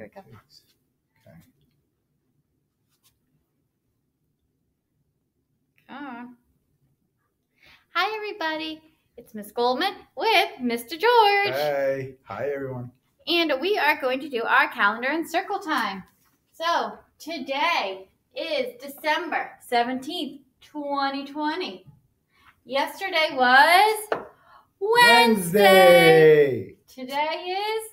Here we go. Okay. Come on. Hi, everybody. It's Miss Goldman with Mr. George. Hey. Hi, everyone. And we are going to do our calendar and circle time. So today is December 17th, 2020. Yesterday was Wednesday. Wednesday. Today is,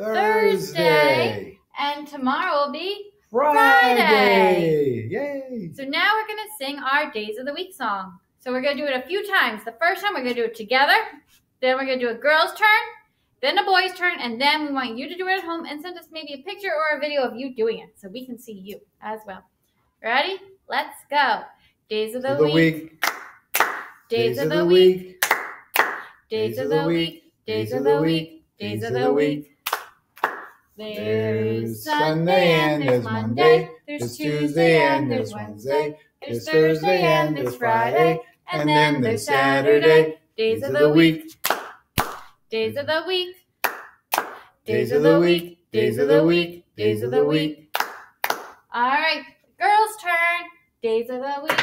Thursday. and tomorrow will be. Friday. Yay. So now we're going to sing our Days of the Week song. So we're going to do it a few times. The first time we're going to do it together. Then we're going to do a girl's turn. Then a boy's turn. And then we want you to do it at home and send us maybe a picture or a video of you doing it so we can see you as well. Ready? Let's go. Days of the, the week. week. Days of the week. Days of the week. Days of the week. Days of the week. There's Sunday and there's Monday. There's Tuesday and there's Wednesday. There's Thursday and there's Friday. And then there's Saturday. Days of the week. Days of the week. Days of the week. Days of the week. Days of the week. All right, girls' turn. Days of the week.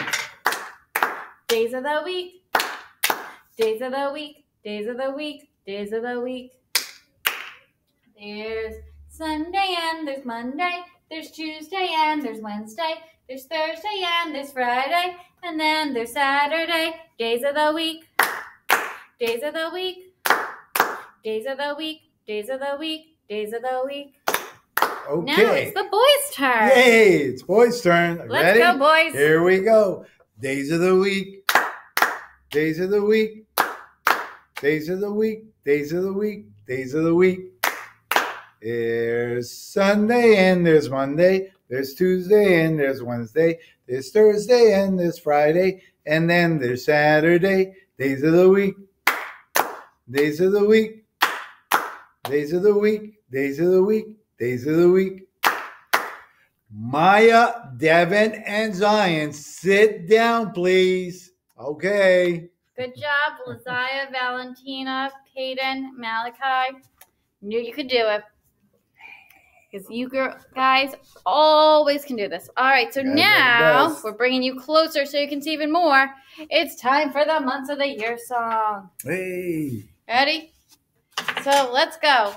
Days of the week. Days of the week. Days of the week. Days of the week. There's Sunday and there's Monday. There's Tuesday and there's Wednesday. There's Thursday and there's Friday. And then there's Saturday. Days of the week. Days of the week. Days of the week. Days of the week. Days of the week. Now Okay. it's the boys' turn. Yay. It's boys' turn. Let's Ready? go, boys. Here we go. Days of the week. Days of the week. Days of the week. Days of the week. Days of the week. There's Sunday and there's Monday. There's Tuesday and there's Wednesday. There's Thursday and there's Friday. And then there's Saturday. Days of the week. Days of the week. Days of the week. Days of the week. Days of the week. Maya, Devin, and Zion, sit down, please. Okay. Good job, Lazia, Valentina, Peyton, Malachi. Knew you could do it. Because you girl, guys always can do this. All right, so Guys now we're bringing you closer so you can see even more. It's time for the months of the year song. Hey. Ready? So let's go.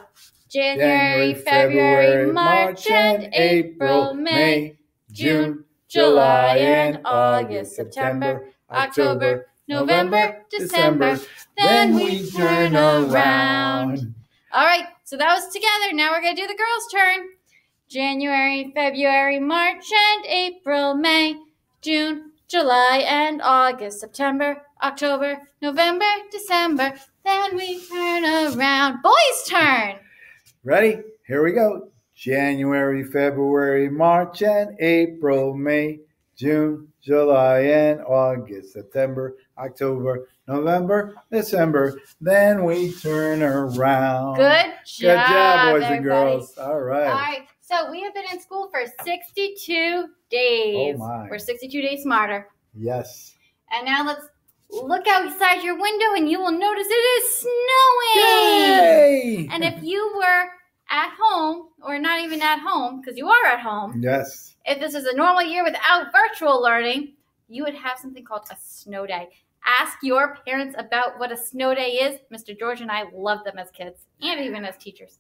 January, February, March, and April, May, June, July, and August, September, October, November, December. Then we turn around. All right, so that was together. Now we're going to do the girls' turn. January, February, March, and April, May, June, July, and August, September, October, November, December. Then we turn around. Boys' turn. Ready? Here we go. January, February, March, and April, May, June, July, and August, September, October, November, December. Then we turn around. Good job, Good job, boys and girls. All All right. right, so we have been in school for 62 days. Oh, my. We're 62 days smarter. Yes. And now let's look outside your window and you will notice it is snowing. Yay! And if you were at home, or not even at home, because you are at home, yes. if this is a normal year without virtual learning, you would have something called a snow day. Ask your parents about what a snow day is. Mr. George and I love them as kids and even as teachers.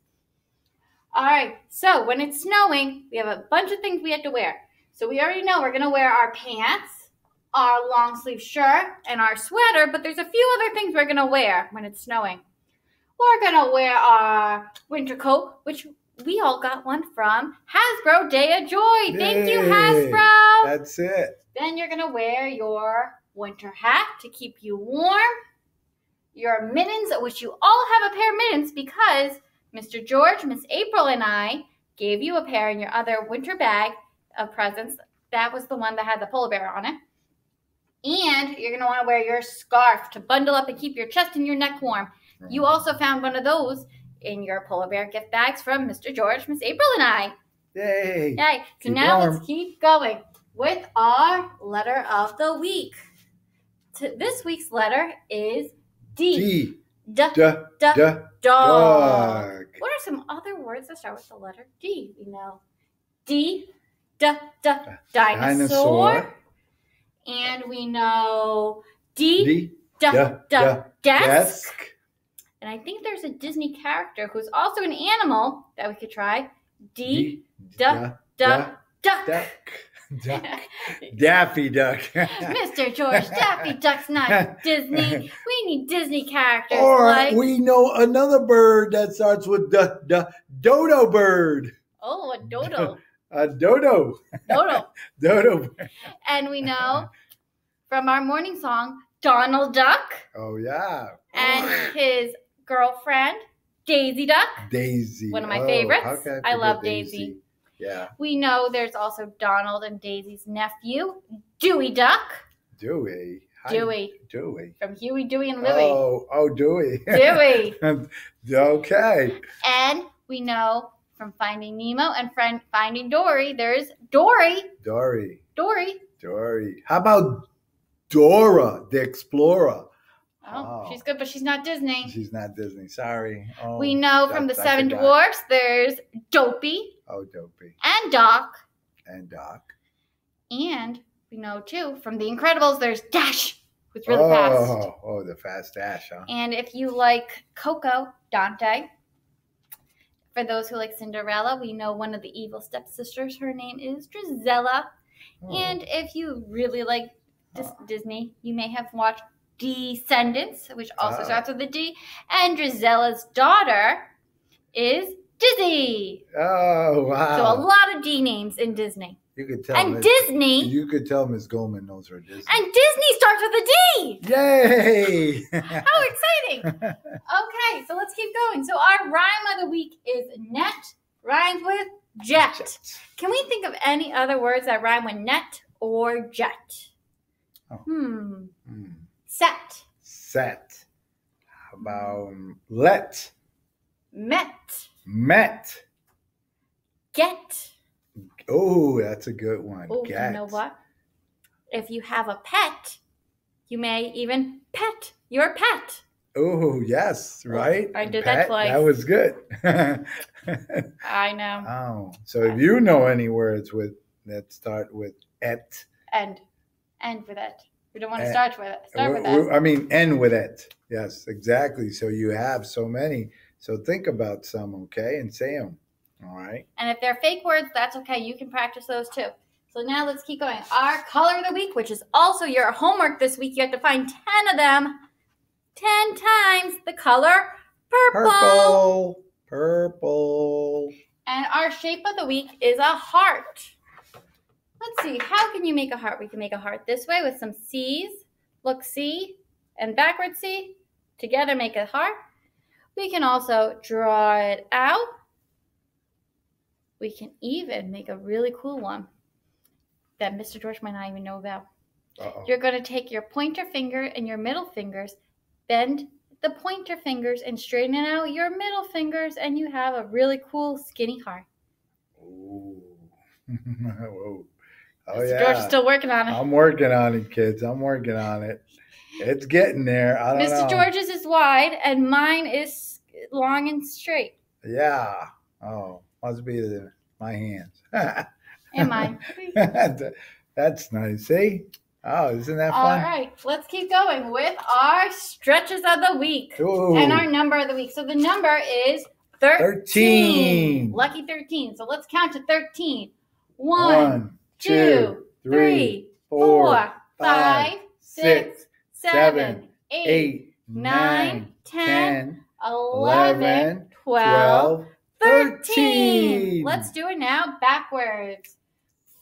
All right, so when it's snowing, we have a bunch of things we have to wear. So we already know we're going to wear our pants, our long sleeve shirt, and our sweater, but there's a few other things we're going to wear when it's snowing. We're going to wear our winter coat, which we all got one from Hasbro Day of Joy. Thank you, Hasbro. That's it. Then you're going to wear your winter hat to keep you warm, your mittens, which you all have a pair of mittens because Mr. George, Miss April, and I gave you a pair in your other winter bag of presents. That was the one that had the polar bear on it. And you're going to want to wear your scarf to bundle up and keep your chest and your neck warm. You also found one of those in your polar bear gift bags from Mr. George, Miss April, and I. Yay. Yay! so Keep now warm. let's keep going with our letter of the week. This week's letter is D. D. D, D, D, dog. dog. What are some other words that start with the letter D? We know D, D, D, dinosaur. And we know D, D, D, D, desk. And I think there's a Disney character who's also an animal that we could try. D, D, D, D, duck. Duck. Daffy Duck. Mr. George Daffy Duck's not Disney. We need Disney characters or like we know another bird that starts with D, dodo bird. oh a dodo, A dodo. dodo, Dodo and we know from our morning song Donald Duck Oh, yeah. and oh. his girlfriend Daisy Duck. Daisy. One of my Oh, favorites. I forget love Daisy. Yeah. We know there's also Donald and Daisy's nephew Dewey Duck. Dewey. Hi, Dewey Dewey. from Huey, Dewey, and Louie. Oh, oh, Dewey. Dewey. okay. And we know from Finding Nemo and friend Finding Dory, there's Dory. Dory. Dory. Dory. How about Dora the Explorer? Oh, Oh. she's good, but she's not Disney. She's not Disney. Sorry. Oh, we know from the Seven. Dwarfs, there's Dopey Oh, Dopey. and Doc. And Doc. And we know too from The Incredibles, there's Dash, who's really oh, fast. Oh, the fast dash, huh? And if you like Coco, Dante. For those who like Cinderella, we know one of the evil stepsisters. Her name is Drizella. Oh. And if you really like Dis- Oh. Disney, you may have watched Descendants, which also Ah. starts with a D. And Drizella's daughter is Dizzy. Oh, wow. So a lot of D names in Disney. you could tell and Miss- Disney, You could tell Miss Goldman knows her Disney. and Disney starts with a D. Yay! How exciting! Okay, so let's keep going. So our rhyme of the week is net rhymes with jet. Can we think of any other words that rhyme with net or jet? Oh. Hmm. Hmm. Set, Set. How about um, let? met, Met. get. Oh, that's a good one. Oh, you know what? If you have a pet, you may even pet your pet. Oh, yes, right? I did that twice. That was good. I know. oh, so if you know any words with that start with et, End. End with it. We don't want to Eh, start with it. Start with that. I mean, end with it. Yes, exactly. So you have so many. So think about some, okay, and say them. All right. And if they're fake words, that's okay. You can practice those too. So now let's keep going. Our color of the week, which is also your homework this week, you have to find 10 of them 10 times the color purple. Purple. Purple. And our shape of the week is a heart. Let's see, how can you make a heart? We can make a heart this way with some C's. Look, C and backward C. Together make a heart. We can also draw it out. We can even make a really cool one that Mr. George might not even know about. Uh-oh. You're going to take your pointer finger and your middle fingers, bend the pointer fingers, and straighten out your middle fingers, and you have a really cool skinny heart. Ooh. Whoa. Oh, Mr. yeah. George is still working on it. I'm working on it, kids. I'm working on it. It's getting there. I don't know. Mr. George's is wide, and mine is long and straight. Yeah. Oh, must be the, my hands. And mine. That's nice. See? Oh, isn't that fun? All right, let's keep going with our stretches of the week Ooh. and our number of the week. So the number is 13. 13. Lucky 13. So let's count to 13. One, One, two, three, three, four, five, six, seven, eight, eight, nine, ten, 10, eleven, 11, twelve, 12, thirteen. 13. Let's do it now backwards.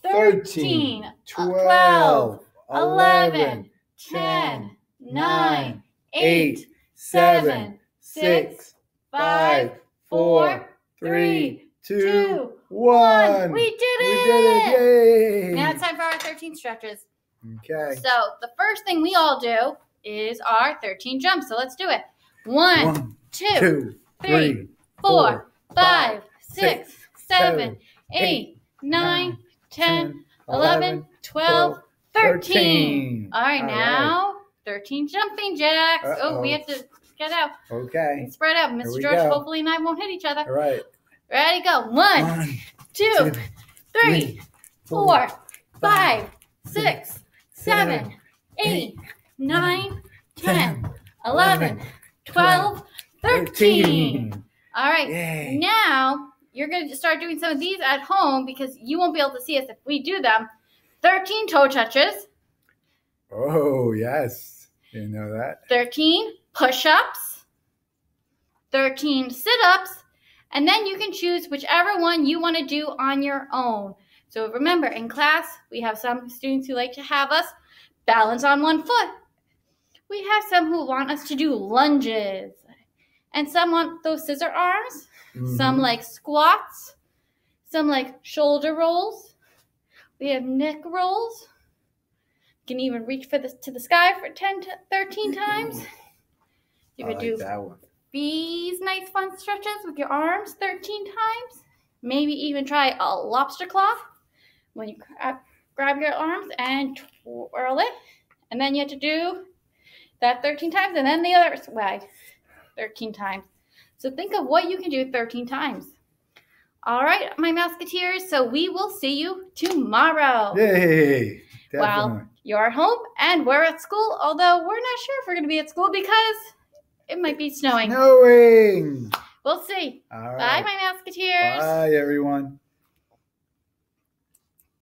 13, 13, 12, 11, 11, 10, 9, 8, 8, 7, 7, 6, 6, 5, 5, 4, 4, 3, 2, 2, 1. 1. We did We it! did it! Yay! Now it's time for our 13 stretches. Okay. So the first thing we all do is our 13 jumps. So let's do it. One, One, two, two, three, three, four, five, five, six, six, seven, eight, nine, nine, 10, 11, 12, 13. All right, All now 13 jumping jacks. Oh, we have to get out. Okay. And spread out. Mr. George, go. hopefully, and I won't hit each other. All right. Ready, go. One, One, two, two, three, four, five, six, seven, seven, eight, nine, ten, 10, eleven, twelve, thirteen. 13. All right. Yay. Now you're going to start doing some of these at home because you won't be able to see us if we do them. 13 toe touches, Oh, yes. You know that. 13 push ups, 13 sit ups, and then you can choose whichever one you want to do on your own. So remember, in class, we have some students who like to have us balance on one foot. We have some who want us to do lunges, and some want those scissor arms. Some Mhm. like squats, some like shoulder rolls. We have neck rolls. You can even reach for the, to the sky for 10 to 13 times. You could like do that one. these nice fun stretches with your arms 13 times. Maybe even try a lobster claw when you grab, grab your arms and twirl it. And then you have to do that 13 times and then the other way 13 times. So think of what you can do 13 times. All right, my Musketeers. So we will see you tomorrow. Yay. Definitely. Well, you're home and we're at school, although we're not sure if we're going to be at school because it might be snowing. Snowing. We'll see. All Bye, my Musketeers. Bye, everyone.